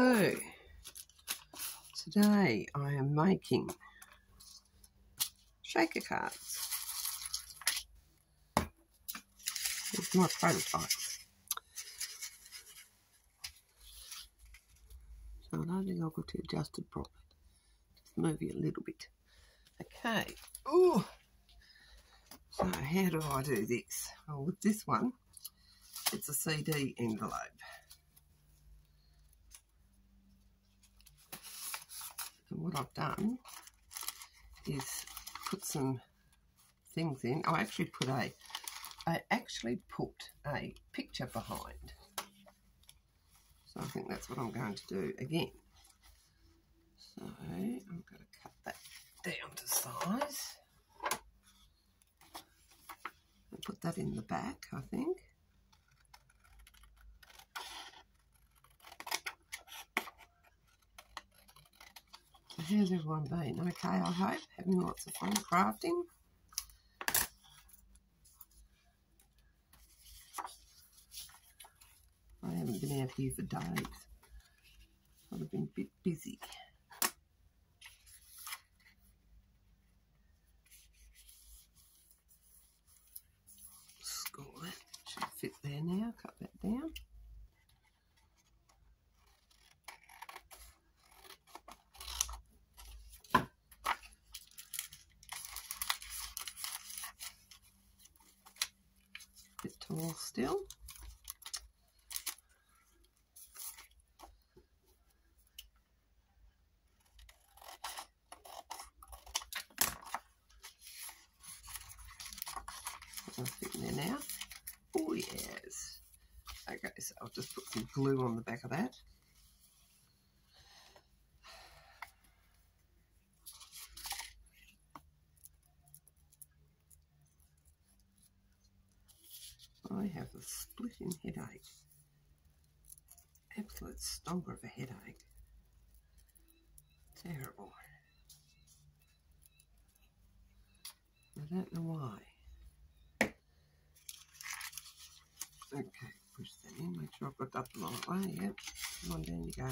Hello. Today I am making shaker cards. It's my prototype. So I don't think I've got to adjust it properly. Just move it a little bit. Okay. Ooh. So how do I do this? Well, with this one, it's a CD envelope. And what I've done is put some things in. I actually put a, I actually put a picture behind. So I think that's what I'm going to do again. So I'm going to cut that down to size. And put that in the back, I think. How's everyone been? Okay, I hope. Having lots of fun crafting. I haven't been out here for days. I've been a bit busy. Score that. Should fit there now. Cut that down. Still. Now. Oh yes. Okay, so I'll just put some glue on the back of that. Have a splitting headache. Absolute stonker of a headache. Terrible. I don't know why. Okay, push that in, make sure I've got that the right way. Yep, come on, down you go.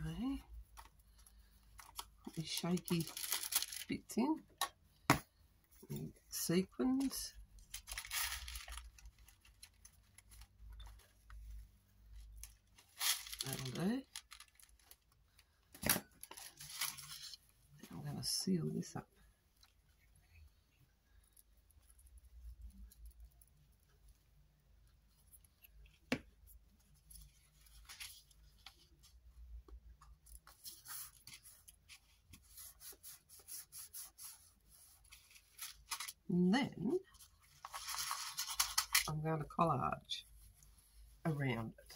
Okay shaky bits in. Sequins. That'll do. I'm going to seal this up. And then I'm going to collage around it.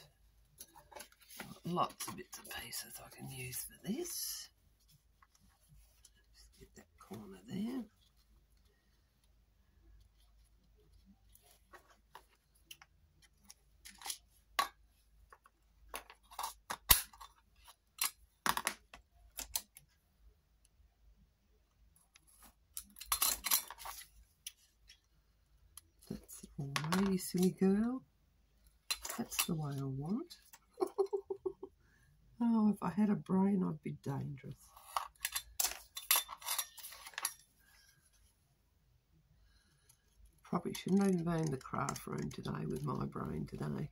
Lots of bits and pieces I can use for this. Just get that corner there. That's Alrighty, silly girl. That's the way I want. Oh, if I had a brain, I'd be dangerous. Probably shouldn't even be in the craft room today with my brain today.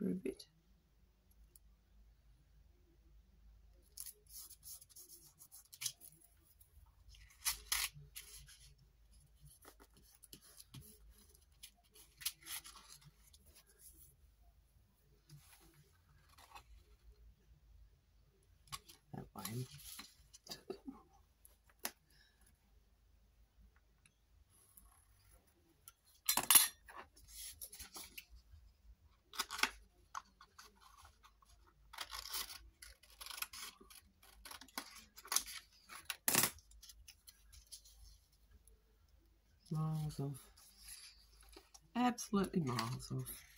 робіть. Miles off. Absolutely miles off.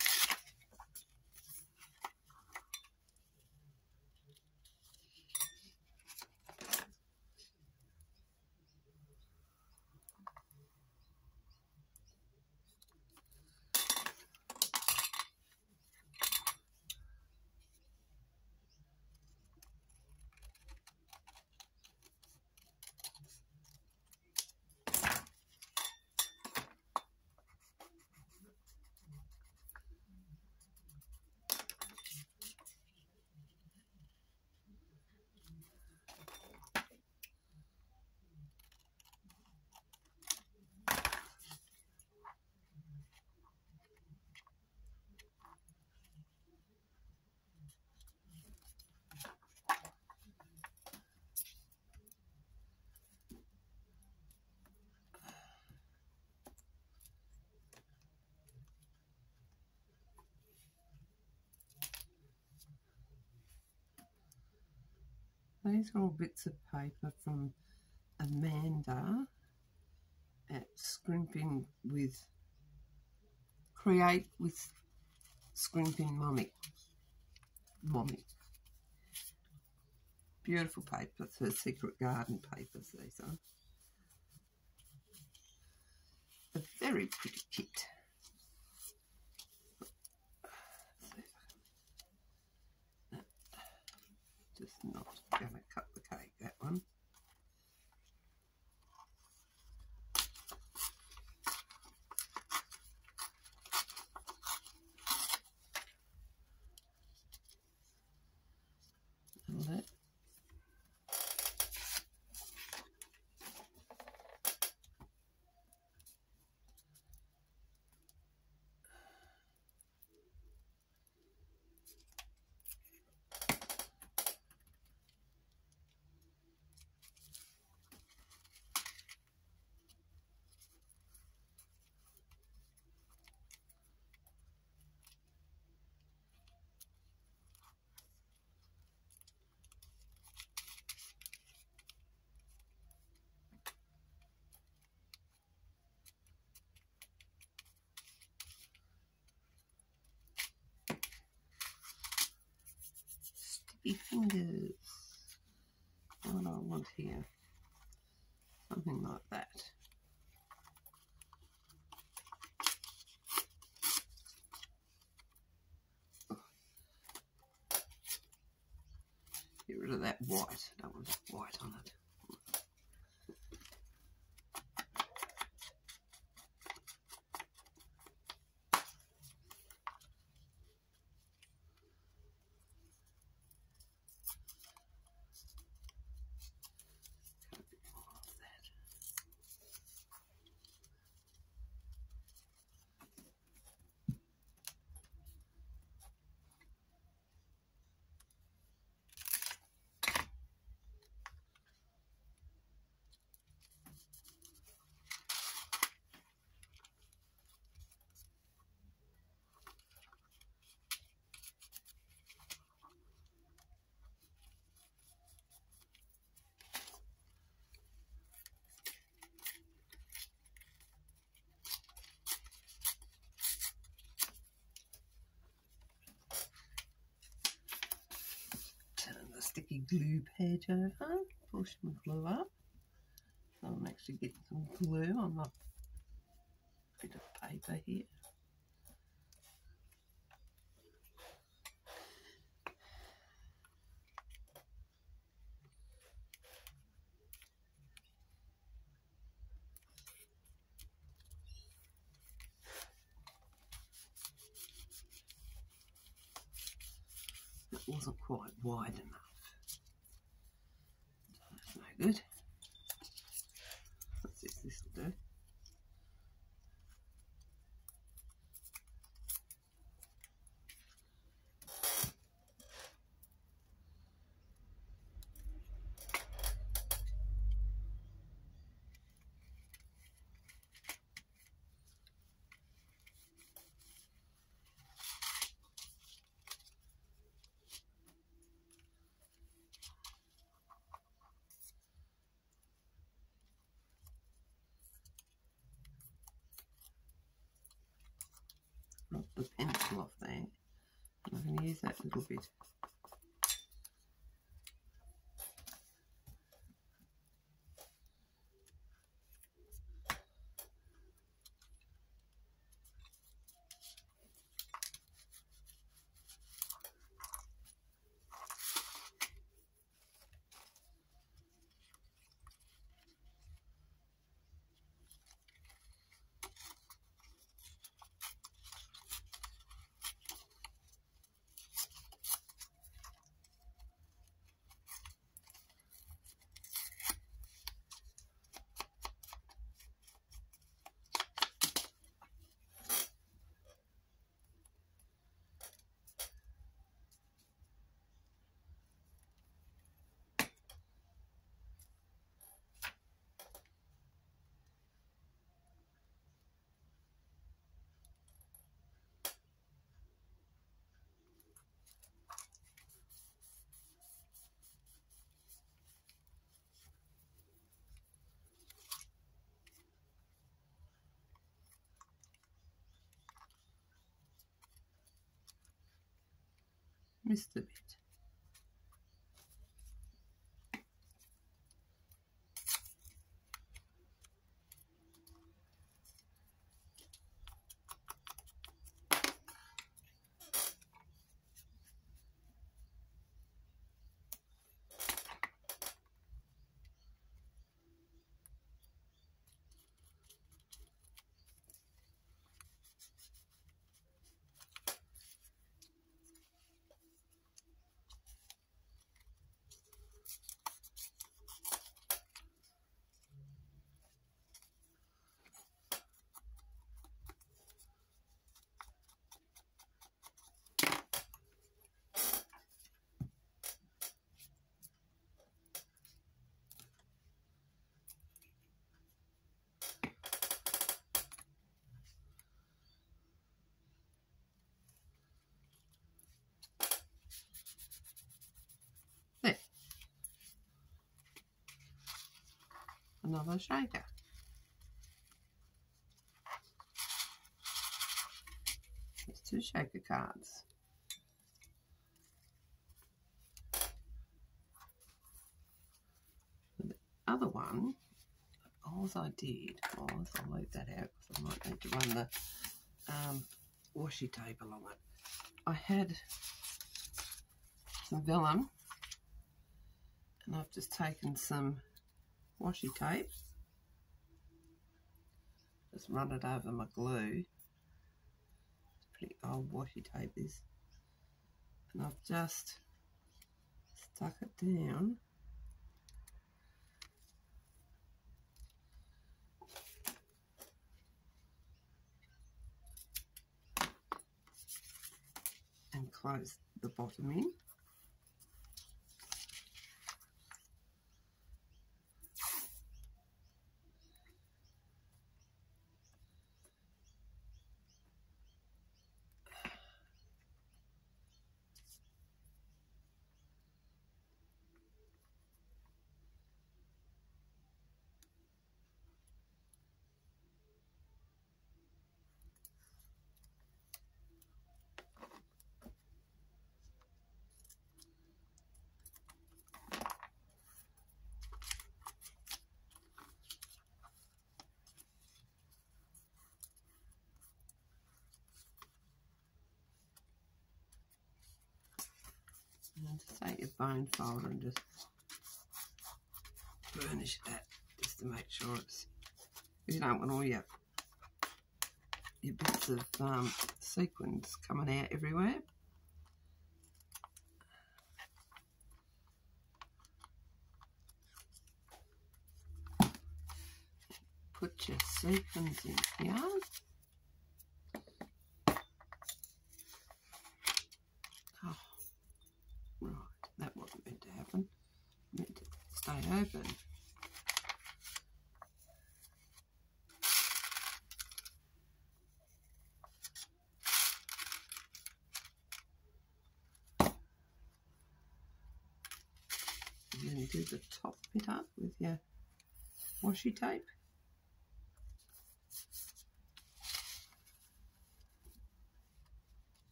These are all bits of paper from Amanda at Scrimping with Create with Scrimping Mummy. Mommy. Beautiful paper. Her secret garden papers, these are. A very pretty kit. Just not going to cut the cake, that one. And sticky fingers. What I want here? Something like that. Get rid of that white. I don't want that white on it. Sticky glue page over, push my glue up. So I'm actually getting some glue on my bit of paper here. It wasn't quite wide enough the pencil off there. I'm going to use that little bit missed a bit. Another shaker. There's two shaker cards. The other one, all I did was, I'll leave that out because I might need to run the um, washi tape along it. I had some vellum and I've just taken some washi tape. Just run it over my glue. It's pretty old washi tape is. And I've just stuck it down. And close the bottom in. Take your bone folder and just burnish that just to make sure it's you don't want all your your bits of um, sequins coming out everywhere. Put your sequins in here. it up with your washi tape.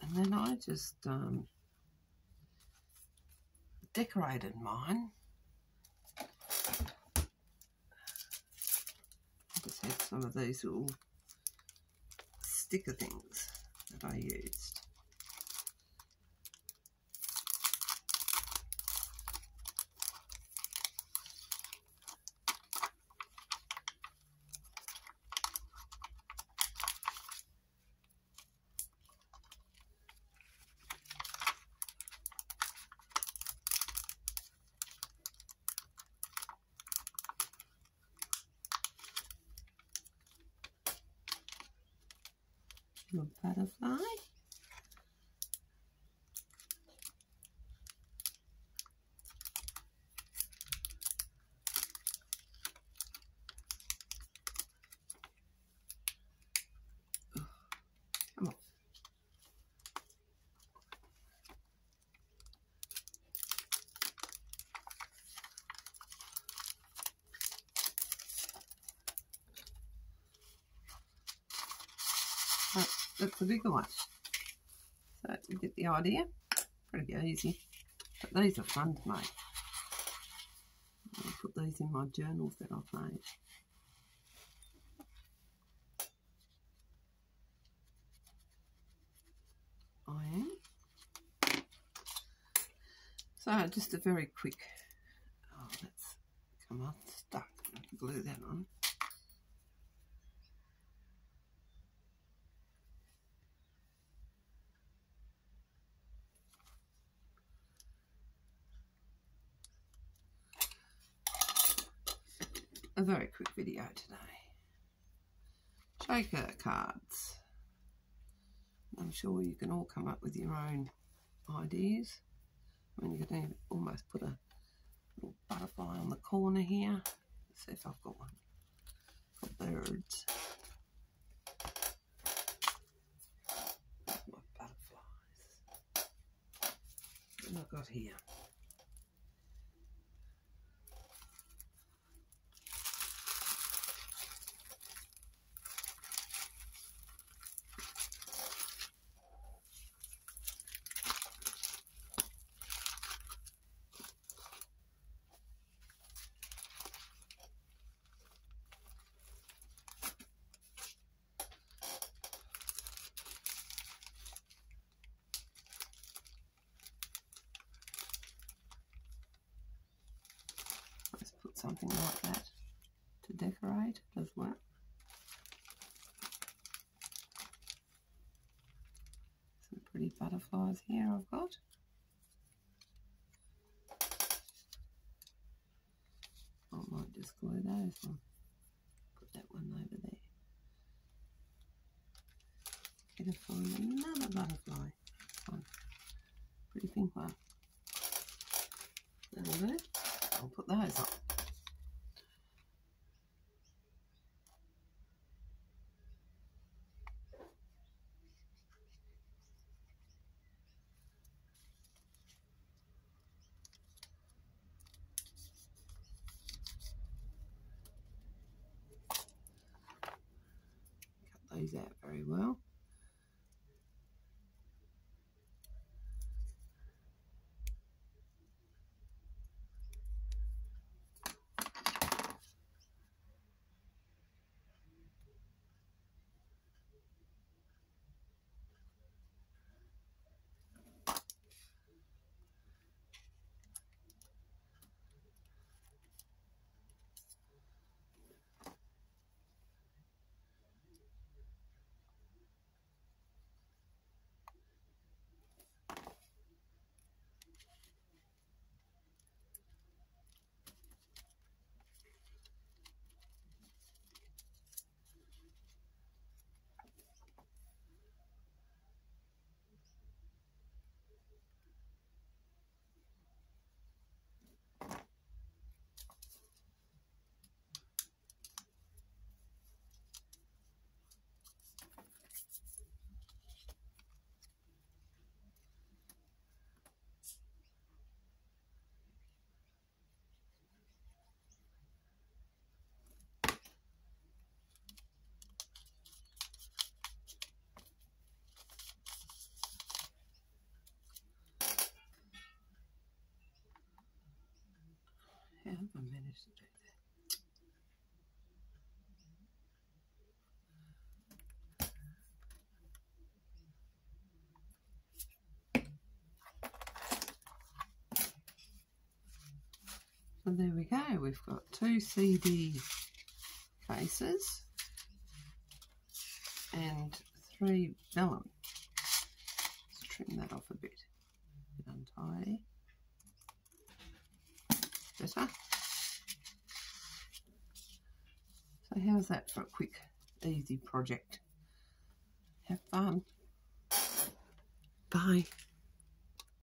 And then I just um, decorated mine of those little sticker things that I used. Little butterfly. Come on. Right, that's the bigger one. So you get the idea. Pretty easy. But these are fun to make. I'll put these in my journals that I've made. I am. So just a very quick, oh that's come on, stuck, glue that on. A very quick video today. Shaker cards. I'm sure you can all come up with your own ideas. I mean, you can almost put a little butterfly on the corner here. Let's see if I've got one. Got birds. My butterflies. What have I got here? Let's put something like that to decorate as well. Some pretty butterflies here I've got. I might just glue those on. Put that one over there. Gonna find another butterfly. One. Pretty pink one. That'll do. I'll put those on. Just do that. So there we go, we've got two CD cases and three vellum. Let's trim that off a bit. bit untidy. Better. So how's that for a quick, easy project? Have fun. Bye.